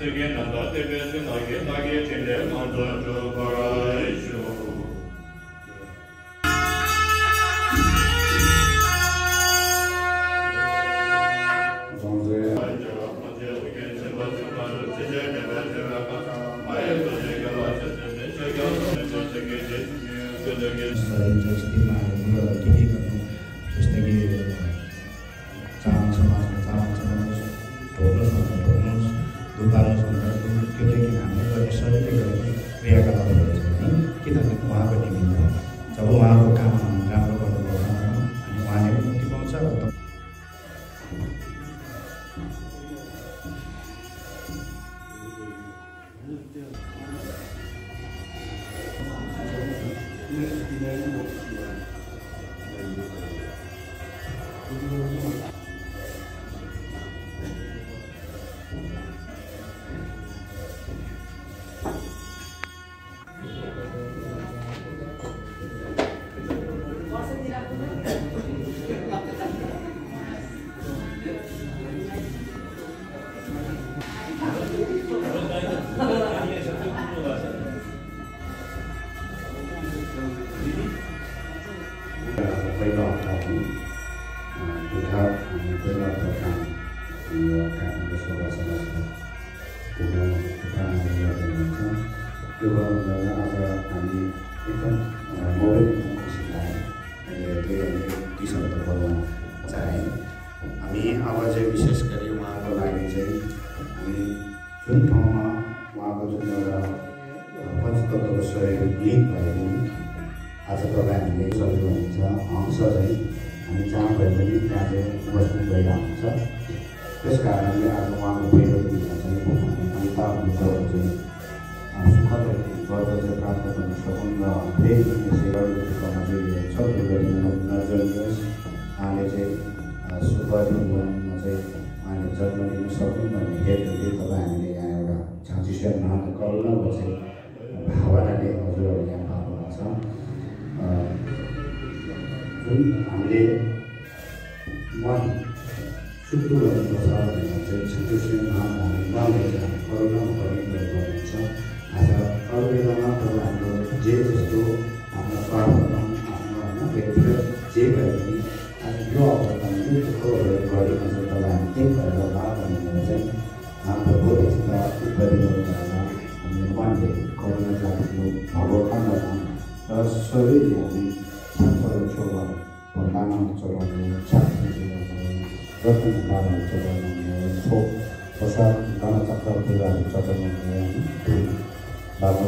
Again, and that the best in again, again, in the Mandra Joe Parai Shoe. अब चाहिँ विशेष गरी उहाँको लागि चाहिँ हामी जुन ठाउँमा उहाँको जुन एउटा पञ्चतत्वको सहयोग लिङ्क भएको आज तपाईँ हामीले चलेको हुन्छ अंश चाहिँ हामी जहाँ भए पनि त्यहाँ चाहिँ उपस्थित भइरहेको हुन्छ त्यस कारणले आज उहाँको पहिलो दिनमा चाहिँ अमिताभ बुद्धहरू चाहिँ सुखद प्राप्त गर्न सकौँ र फेरि यसै गरिमा चाहिँ छ। त्यो उहाँले चाहिँ जीवनमा चाहिँ उहाँले जन्म लिन सकौँ भन्ने हेर्दै तपाईँ हामीले यहाँ एउटा झाँसी महान करुणाको चाहिँ भावनाले हजुरहरू यहाँ पाउनुहुन्छ जुन हामीले मन शुद्ध गर्नुपर्छ भनेर चाहिँ उहाँको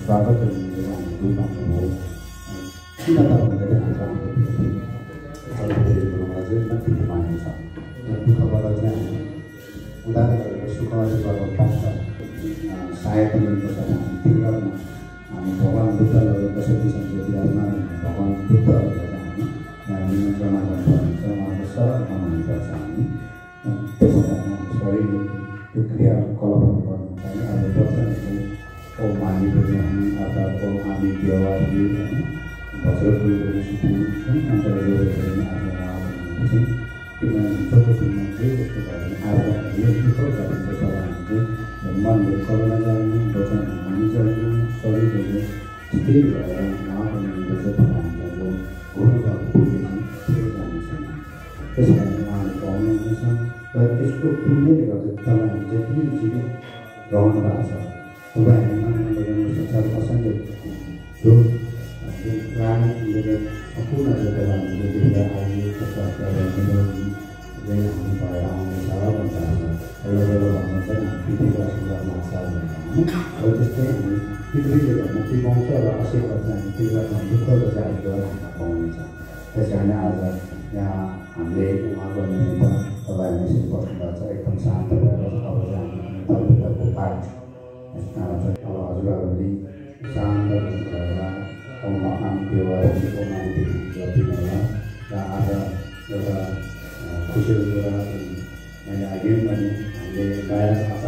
स्वागत गर्ने हामी दुर्गामा हो किन त भन्दाखेरि आज हाम्रो चाहिँ मुक्ति मानिन्छ दुःखबाट चाहिँ हामी उदाहरण गरेर सुख गरेर पाउँछ सहायता लिनुपर्छ हामी तिर्गमा हामी भगवान् बुद्धलाई कसरी सन्चो विराजमान भगवान् बुद्धहरूलाई चाहिँ हामी यहाँ निमन्त्रणा गर्नुपर्छ उहाँको शरणमा हुनुपर्छ हामी त्यसै कारण हामी शरीरले त्यो क्रियाकलापहरू गर्नु चाहिँ अब वचनहरू ओ मानी पनि हामी अर्थात् ओ हामी व्यवहारले होइन है अन्त उहाँहरू चाहिँ किनभने जब दिनमा जे जस्तो भयो चाहिँ मनले करुणा जानु वचन हामी जानु शरीरले भएर निम्ति चाहिँ पुगेको त्यस कारण उहाँले पाउनुहुनेछ र त्यसको पनि जीवित रहनु भएको छ तपाईँहरूले जो सम्पूर्ण चाहिँ तपाईँहरूले देखेर आइयो त्यसलाई चाहिँ हामी भएर आउनेछ भन्दा एउटा बेला भन्नु चाहिँ हामी पृथ्वीको आशीर्वाद लाग्छ भनेर त्यस्तै हामी पृथ्वीले भन्न के पाउँछ र आशीर्वाद चाहिँ हामी पृथ्वीलाई दुःखको चाहिँ आशीर्वाद हामी पाउनेछ त्यस कारण आज यहाँ हामीले उहाँको निमित्त तपाईँहरूले यसरी बस्नुभएको छ एकदम शान्त भएर अब हजुरहरूले शान्त भएर आम देवाको मान्ति गरिदिनु र आज एउटा खुसीको कुरा मैले अघि पनि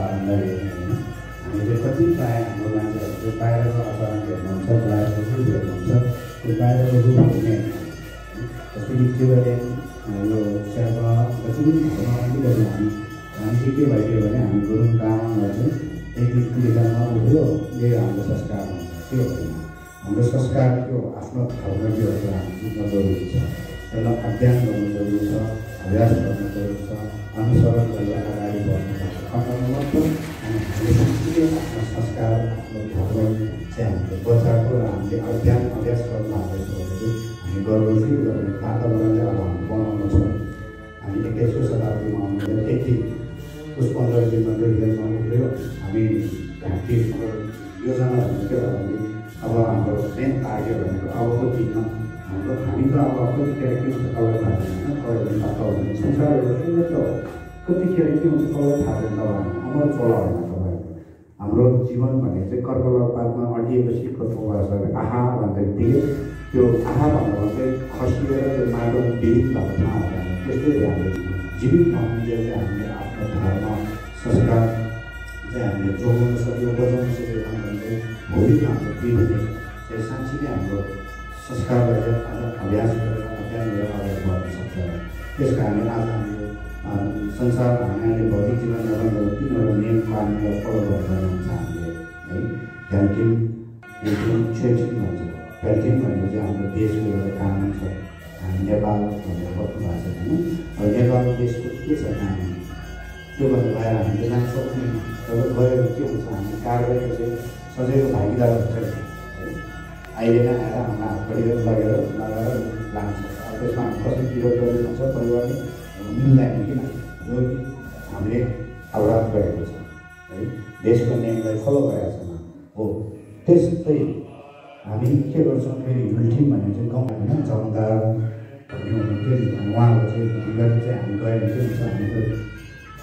हामीले होइन हामीले कति प्रायः हाम्रो मान्छेहरू बाहिरको हेर्नुहुन्छ बाहिरको रूप हेर्नुहुन्छ त्यो बाहिरको के यो शेर्पा जति पनि धर्म हामी हामी के भइदियो भने हामी गुरुङ तामाङलाई चाहिँ एक दिन पूजामा उठ्यो यही हाम्रो संस्कार हुन्छ त्यो होइन हाम्रो संस्कार त्यो आफ्नो धर्मजीहरूलाई हामी बुझ्न जरुरी छ त्यसलाई अध्ययन गर्नु जरुरी छ अभ्यास गर्नु जरुरी छ अनुसरण गरेर अगाडि मात्र अनि हामीले आफ्नो संस्कार आफ्नो धर्म चाहिँ हामीले बचाएको र हामीले अध्ययन अभ्यास गर्नु छ भने चाहिँ हामी गर्व गर्ने वातावरण चाहिँ अब हामी बनाउनु छ हामी एक्काइसौँ शताब्दीमा आउनु दिन उस पन्ध्र दिनमा रेलमा उठ्यो हामी घाँटी योजना भनेको अब हाम्रो मेन टार्गेट भनेको अबको दिनमा त अब कतिखेर के हुन्छ थाहा छैन तपाईँहरू थाहा हुने संसार एउटा शून्य त कतिखेर के हुन्छ थाहा छैन तपाईँ अमर चोला होइन तपाईँहरूको हाम्रो जीवन भनेको चाहिँ कर्कल पातमा अडिएपछि कस्तो आहा भन्दा बित्तिकै त्यो आहा भन्दा भन्दै खसिएर त्यो विहित भएको ठाउँ हुँदैन त्यस्तै हामीले जीवित चाहिँ हामीले आफ्नो धर्म संस्कार चाहिँ हामीले जोगाउन सक्यो भने हाम्रो पिँढीले चाहिँ साँच्चै हाम्रो चाहिँ आज अभ्यास गरेर अध्ययन गरेर अगाडि बढ्न सक्छ त्यस कारणले आज हाम्रो संसार हामीले भौतिक जीवन गरेर तिनवटा नियम कानुनलाई फलो गर्दा हुन्छ हामीले है क्यान्टिन क्यान्टिन छेउछिन भन्छ क्यान्टिन भनेको चाहिँ हाम्रो देशको एउटा कानुन छ हामी नेपाल भनेर बस्नु भएको छ होइन अब नेपालको देशको के छ कानुन त्योभन्दा बाहिर हामीले जान सक्दैनौँ तर गएर के हुन्छ हामी कारवाहीको चाहिँ सधैँको भागीदार हुन्छ अहिले नै आएर हाम्रो हातखडीहरू लगेर लगाएर लान्छ अब त्यसमा हामी कसरी विरोध गरेको हुन्छ परिवारले मिल्दैन किन जो हामीले अपराध गरेको छ है देशको नियमलाई फलो गरेका छैन हो त्यस्तै हामी के गर्छौँ फेरि युल्टिम भन्ने चाहिँ गाउँ होइन जमदार भन्ने हुनुहुन्थ्यो नि उहाँको चाहिँ बिगार चाहिँ हामी भने के हुन्छ हामी त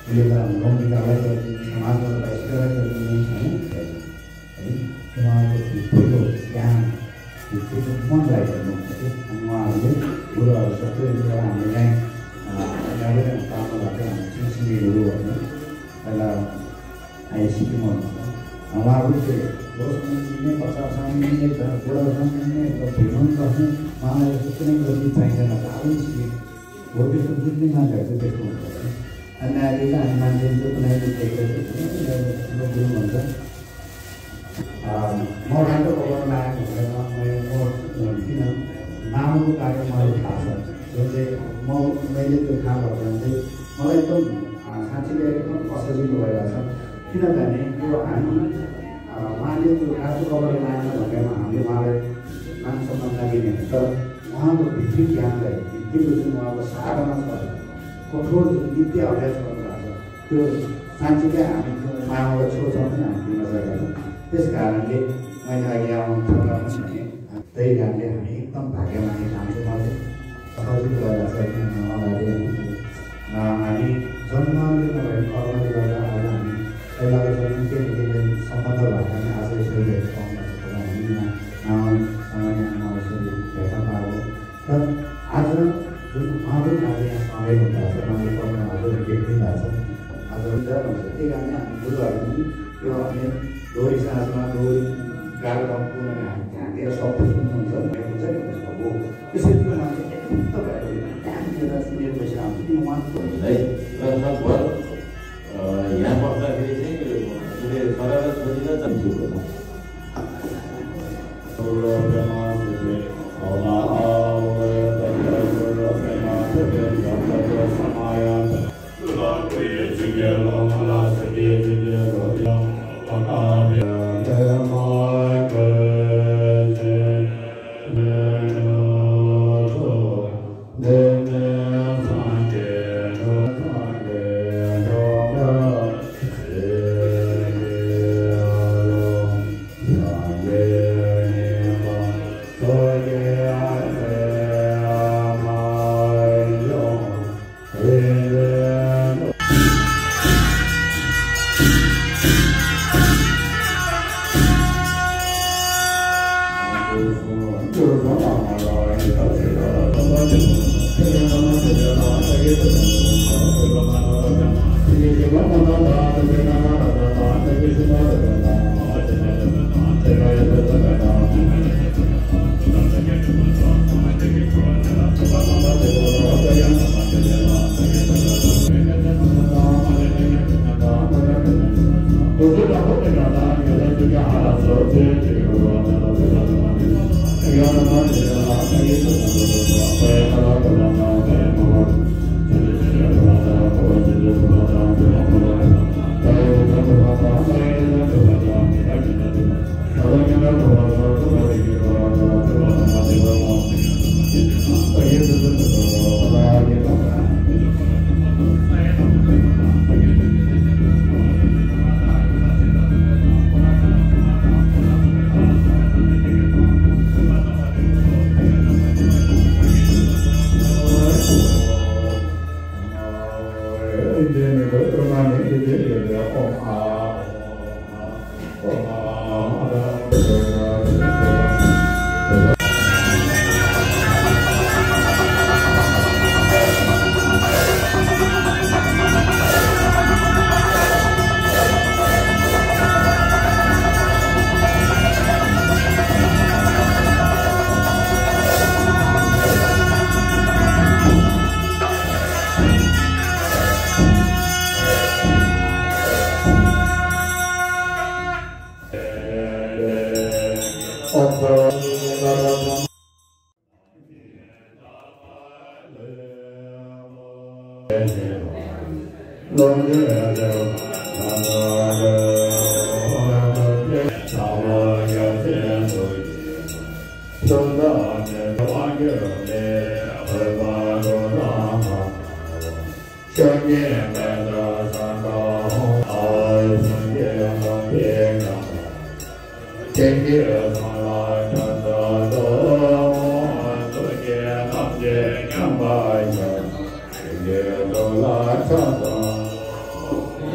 उसले त गाउँ विकासलाई गरिदिने समाजबाट बहिष्कारलाई गरिदिने होइन है उहाँको ठुलो ज्ञान अनि उहाँहरूले गुरुहरू सबै मिलेर हामीलाई भएको हामी गुरु उहाँहरू चाहिँ कुनै मान्छेहरू चाहिँ हुन्छ अनि अहिले त हामी मान्छे कुनै ठुलो गुरु भन्छ म राम्रो खबर लागेको हुँदैन म किन नामको कार्य मलाई थाहा छ। जुन चाहिँ म मैले त्यो थाहा भयो भने चाहिँ मलाई एकदम साँच्चीकै एकदम असजिलो भइरहेछ किनभने यो हामी उहाँले त्यो राम्रो खबर लागेन भनेर हामीले उहाँलाई मान सम्मान लागिने तर उहाँको भित्री ज्ञानलाई भित्रीको जुन उहाँको साधना छ कठोर जुन नित्य अभ्यास गर्नुभएको छ त्यो साँच्चीकै हामी मायाबाट छेउछाउ पनि हामी दिन सकेका छौँ त्यस कारणले मैले अघि आउनु थाल्नु भने त्यही कारणले हामी एकदम भाग्यमानी ठान्छु मैले सजिलो अगाडि हामी जन्मले गर्दा आज हामी पहिलाको जन्म के सम्बन्ध हामी आज यसरी र आज जुन आज यहाँ छ उहाँले आज त्यही कारणले हामी गुरुहरू पनि यो अनि दोहोरी साँझमा गाउँको हामी सब सुन्नुहुन्छ हुन्छ। नि? हो। त्यो मान्छे एकदम ध्यान दिएर उहाँको है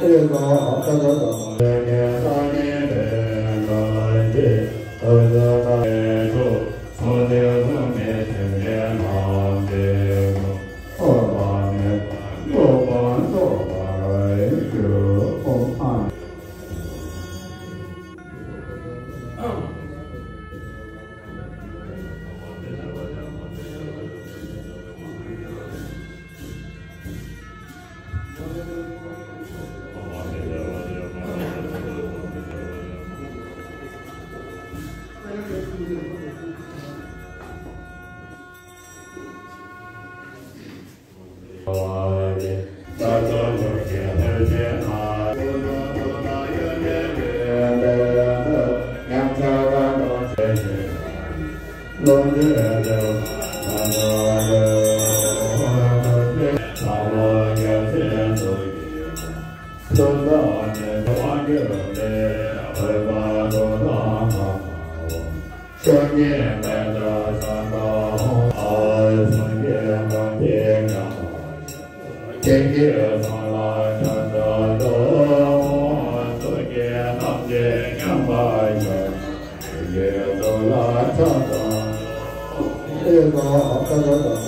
thiên ma họ tăng ở Yeah. Thank you.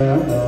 Uh-huh.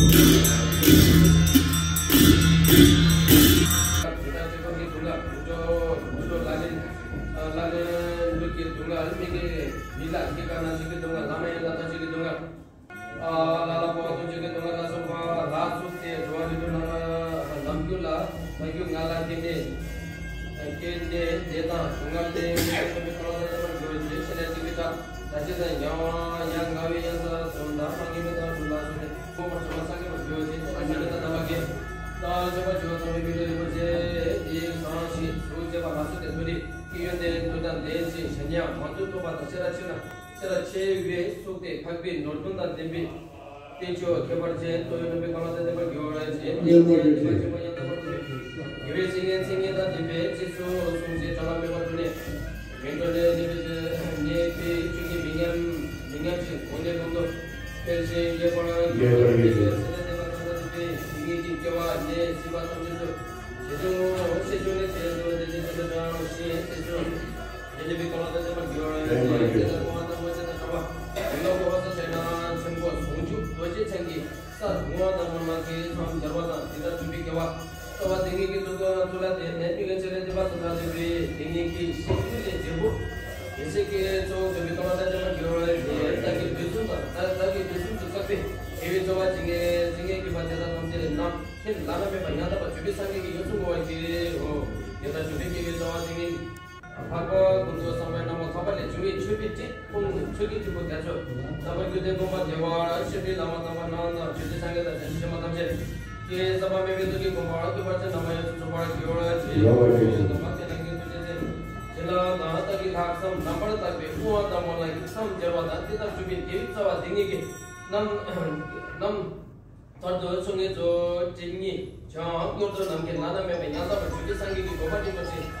te khakbe norton da dembe te cho khebar che to yo be kama da dembe gyo ra che ne mo ge che mo ya da ge be singe singe da dembe che so so je tala be ba ne me to le de be ne pe chu ge mingam mingam che ko ne ko to pe che ye ko ra ge ko ra ge ne sa guna da ma ke sam darwa da ida chubi ke wa. To wa dengi ki tu ga tu la de ne pi ga chele de ba tu la de be dengi ki shi tu le je bu. Ese ke cho ke bi to ma da je ma gyo re de ta ki bi su ta ta ta ki bi su tu sa pe. E wi to wa jinge jinge ki ba de da tam de na. Ke la na me ba ya da ba chubi sa ke ki yo tu go wa ki o oh, ye ta chubi ke ge to wa jinge 파가 군도 상배 나무 사발에 주위 주비지 공 주기 주고 대죠 사발 교대 공마 대와 시비 남아 남아 나나 주지 상에다 주지 마담제 게 사바 메베도 게 공마 그 바체 남아요 주바라 교라 지 남아테 나게 주제 제라 나타기 각섬 남바다 베후와 담올라 기섬 제와다 티다 주비 데비차와 딩이게 남남 저도 총에 저 딩이 저 노조 남게 나나 메베 야다 주지 상게 고바지 버지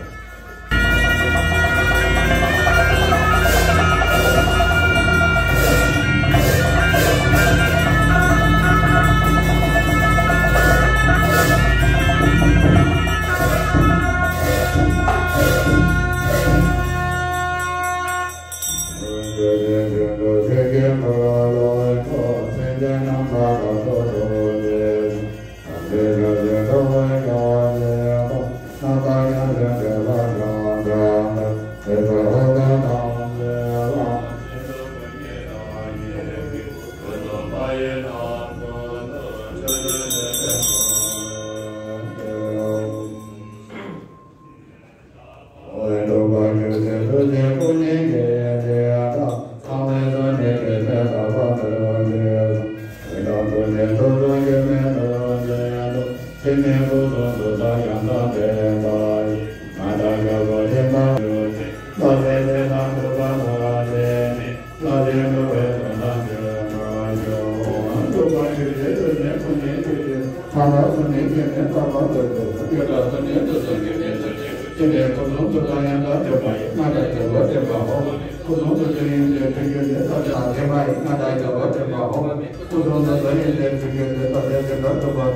จะเด็กคนนู้นคนนี้ก็จะไปมาได้แต่ว่าจะบอกคนนู้นคนนี้เด็กคนนี้ก็จะจะไปมาได้แต่ว่าจะบอกคนนู้นคนนี้เด็กคนนี้ก็จะจะไปจะบอก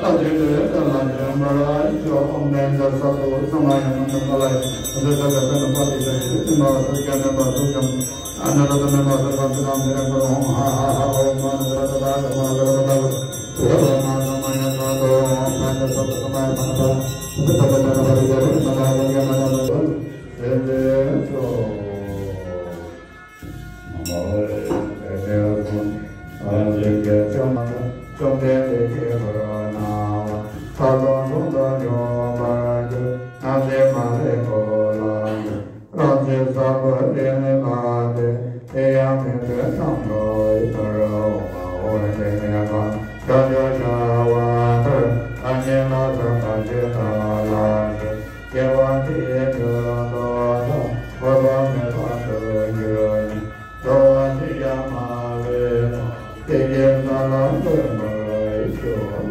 ก็จะเด็กคนนั้นจะมาได้จะองค์เดนจะสัตว์สมัยนั้นจะมาได้จะจะจะจะมาได้จะมาได้จะมาได้จะมาได้จะอันนั้นก็จะมาได้จะมาได้จะมาได้จะมาได้จะมาได้จะมาได้ chúng chúng